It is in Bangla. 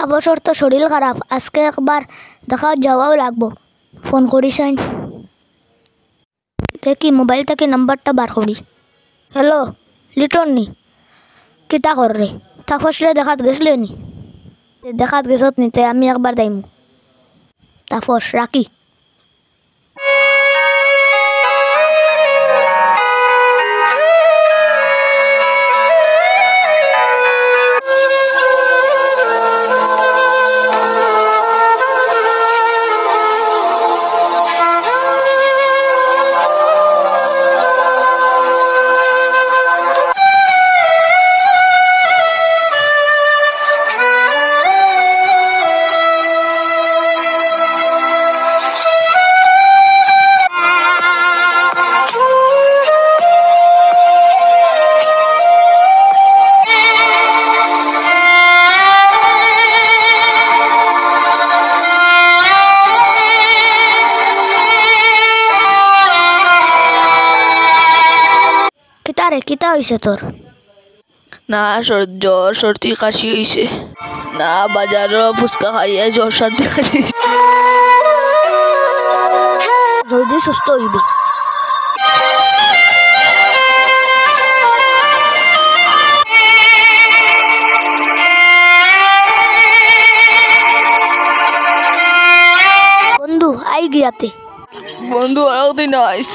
তাপসর তো শরীর খারাপ আজকে একবার দেখা যাওয়াও লাগবো। ফোন করিস দেখি মোবাইল থেকে নাম্বারটা বার করি হ্যালো লিটন নি, কিতা কর রে তা ফসলে দেখাত গেছলে নি? দেখাত গেছত নিতে আমি একবার যাইমু। তাপস রাখি কিতা রে কিতা হইছে তোর? না জ্বর সর্দি কাশি হইছে। না বাজারও ফুচকা খাইয়া জ্বর সর্দি কাশি জলদি সুস্থ হইবি। বন্ধু আই গিয়াতে। বন্ধু আরেকদিন আইস।